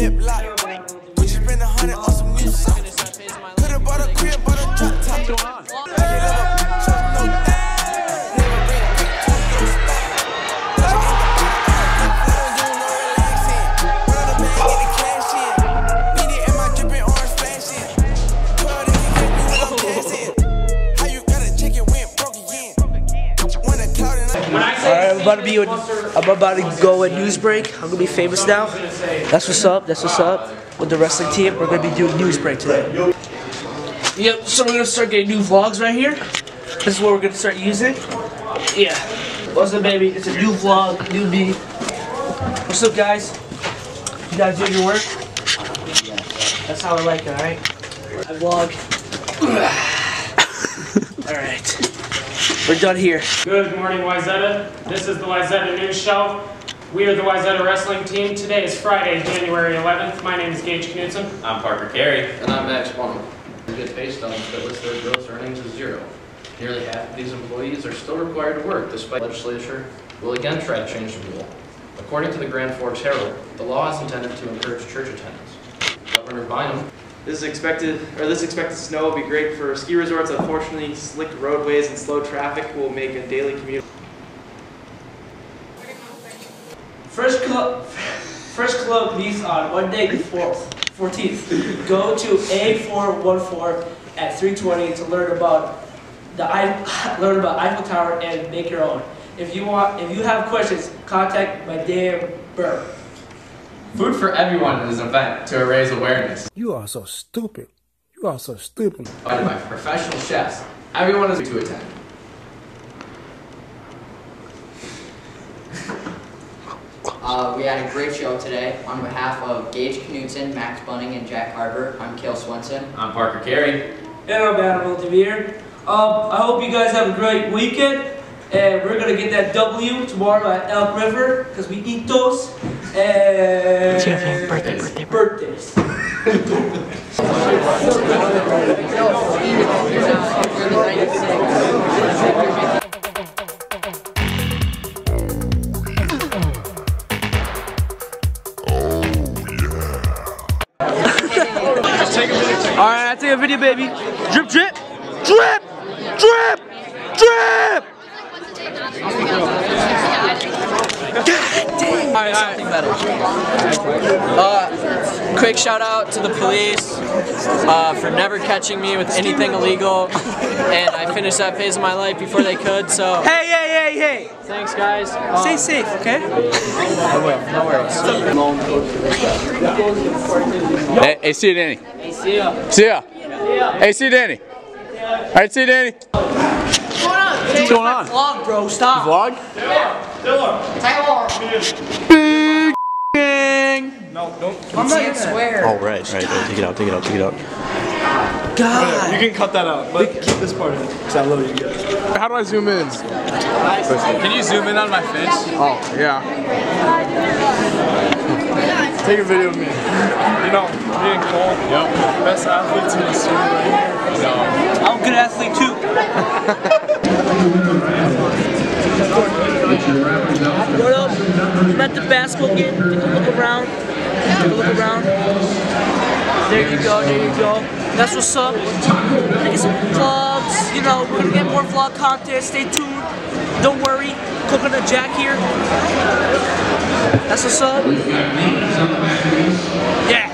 lip lock. About to be. I'm about to go at news break. I'm gonna be famous now. That's what's up. That's what's up. With the wrestling team, we're gonna be doing news break today. Yep. So we're gonna start getting new vlogs right here. This is what we're gonna start using. Yeah. What's up, baby? It's a new vlog, new me. What's up, guys? You guys doing your work? That's how I like it. All right. I vlog. all right. We're done here. Good morning, Wayzata. This is the Wayzata News Show. We are the Wayzata Wrestling Team. Today is Friday, January 11th. My name is Gage Knudsen. I'm Parker Carey. And I'm Max Bonham. We get pay stubs that list their gross earnings as zero. Nearly half of these employees are still required to work despite legislature will again try to change the rule. According to the Grand Forks Herald, the law is intended to encourage church attendance. Governor Burgum This expected, or this expected snow will be great for ski resorts. Unfortunately, slick roadways and slow traffic will make a daily commute. First club, first club meets on Monday the 4th, 14th. Go to A414 at 320 to learn about the I, learn about Eiffel Tower and make your own. If you want, if you have questions, contact my damn Burr. Food for Everyone is an event to raise awareness You are so stupid. You are so stupid. provided by professional chefs. Everyone is to attend. Uh, we had a great show today. On behalf of Gage Knudsen, Max Bunning, and Jack Carver, I'm Kale Swenson. I'm Parker Carey. And I'm Animal Devere. Um, I hope you guys have a great weekend. And we're gonna get that W tomorrow at Elk River because we eat those. And birthday, birthdays. Alright, I take a video, baby. Drip, drip, drip, drip, drip. Alright, alright. Uh, quick shout out to the police uh, for never catching me with anything illegal. And I finished that phase of my life before they could, so Hey, hey, hey, hey. thanks guys. Um, Stay safe, okay? I will, no worries. Hey, hey, see you, Danny. Hey, see ya. See ya. Hey, see you, Danny. All right, see you, Danny. What's going on? Vlog, bro, stop. Vlog? Big gang. You can't swear. Oh, right, right. Take it out, take it out, take it out. God. You can cut that out, but keep this part in, because I love you guys. How do I zoom in? Can you zoom in on my face? Oh, yeah. Take a video of me. You know, me and Cole, yep. best athletes in the city right here. I'm a good athlete too. I'm at the basketball game. Take a look around. Take a look around. There you go, there you go. That's what's up. Gonna get some vlogs. You know, we're gonna get more vlog content. Stay tuned. Don't worry. Coconut Jack here. That's what's up. Yeah.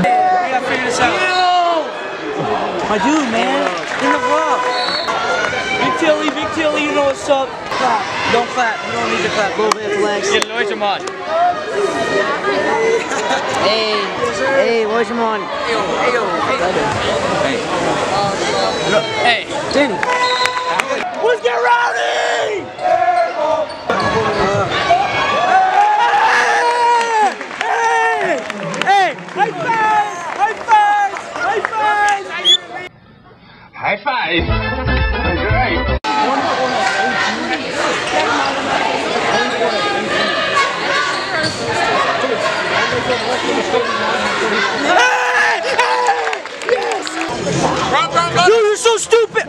We gotta figure this out. My dude, man. In the vlog. Big Tilly, Big Tilly, you know what's up. Clap. Don't clap. You don't need to clap. Little bit of legs. Get Leute mal. Hey, hey, where's your money? Hey. Danny. Let's get rowdy! Hey! Hey! High five! High five! High five! High five. You're so stupid!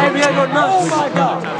Hey, we got nuts. Oh my god.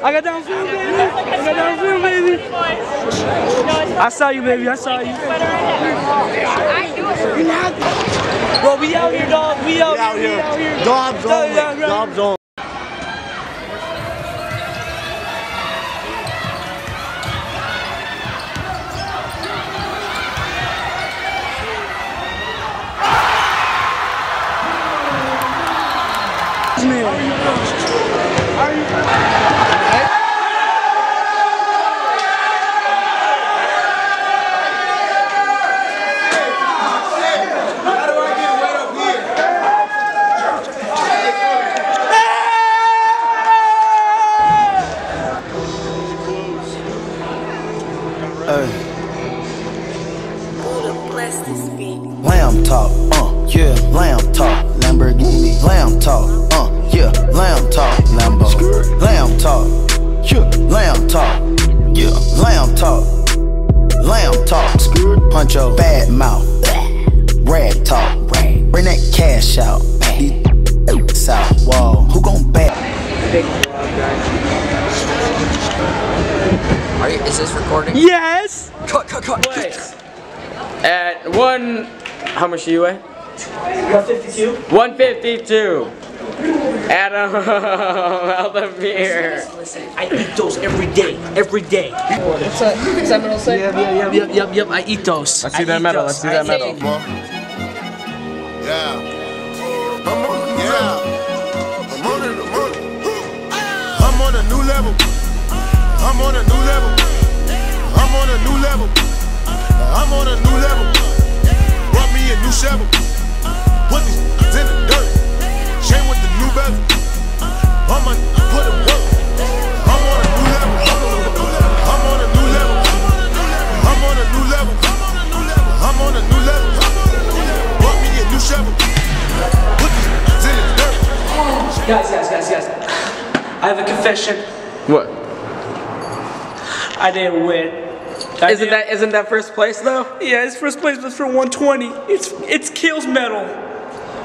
I got down film, baby. I got down film, baby. I saw you, baby. I saw you. Bro, we out here, dog. We out, here. We out here. Dobbs Yeah, only. yeah, yeah. Dobbs only. Lamb talk, uh, yeah, lamb talk, Lamborghini. Lamb talk, uh, yeah, lamb talk, Lambo. Lamb talk, yeah, lamb talk, yeah, lamb talk, lamb talk. Puncho, bad mouth, rag talk, bring that cash out. These South wall, who gon' bet? Are you, is this recording? Yes. Cut, cut, cut. At one, how much do you weigh? 152. 152. Adam Aldemir. Listen, I eat those every day. Every day. What's that? What's that medal say? Yep, yep, yep, yep, yep. I eat those. Let's see I that eat medal. those. Let's see that I medal. eat- Yeah. I'm yeah. I'm on it, I'm on it. I'm on a new level. I'm on a new level. Shovel. Put these in the dirt. Chain with the new bezel. I'ma put it work. I'm on a new level. I'm on a new level. I'm on a new level. I'm on a new level. Brought me a new shovel. Put these in the dirt. Guys, guys, guys, guys. I have a confession. What? I didn't win. I Isn't didn't- that isn't that first place though? Yeah, it's first place, but for 120. It's it's kills medal.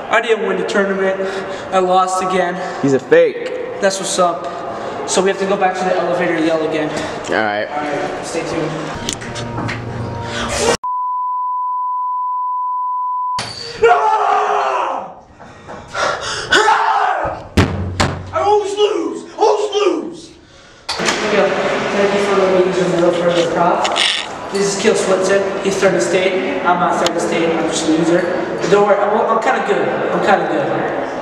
I didn't win the tournament. I lost again. He's a fake. That's what's up. So we have to go back to the elevator to yell again. All right. Alright, stay tuned. I always lose! Always lose! Yeah, thank you for letting me use the middle for the prop. This is Kill Switzer. He's third estate. I'm not third estate. I'm just a loser. But don't worry, I'm, I'm kind of good. I'm kind of good.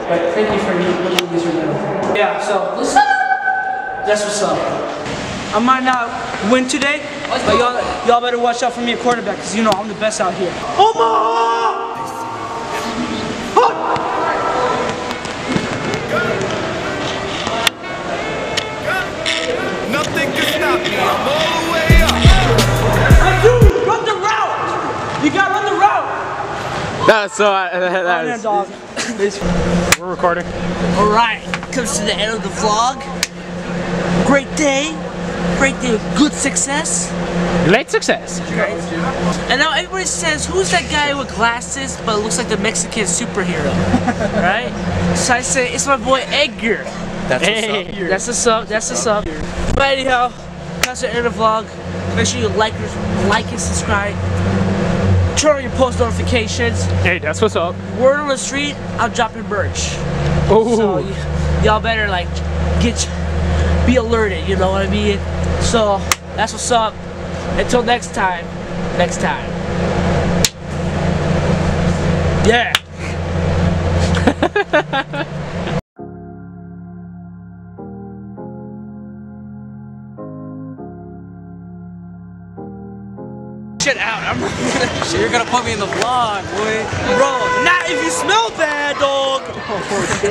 But thank you for use your middle. Yeah, so listen. That's what's up. I might not win today, but y'all, y'all better watch out for me at quarterback, because you know I'm the best out here. Omaha! Nothing That's so. Uh, Run there, that is, dog. We're recording. Alright, comes to the end of the vlog. Great day. Great day. Good success. Great success. Great. And now everybody says, who's that guy with glasses but looks like the Mexican superhero? right? So I say, it's my boy Edgar. that's Hey, what's up. that's what's up. That's what's up. But anyhow, that's the end of the vlog. Make sure you like, like and subscribe. Turn on your post notifications. Hey, that's what's up. Word on the street, I'm dropping your merch. Oh. So y'all better like get be alerted. You know what I mean? So that's what's up. Until next time. Next time. Yeah. I'm shit. You're gonna put me in the vlog, boy. Bro, not if you smell bad, dog. Oh,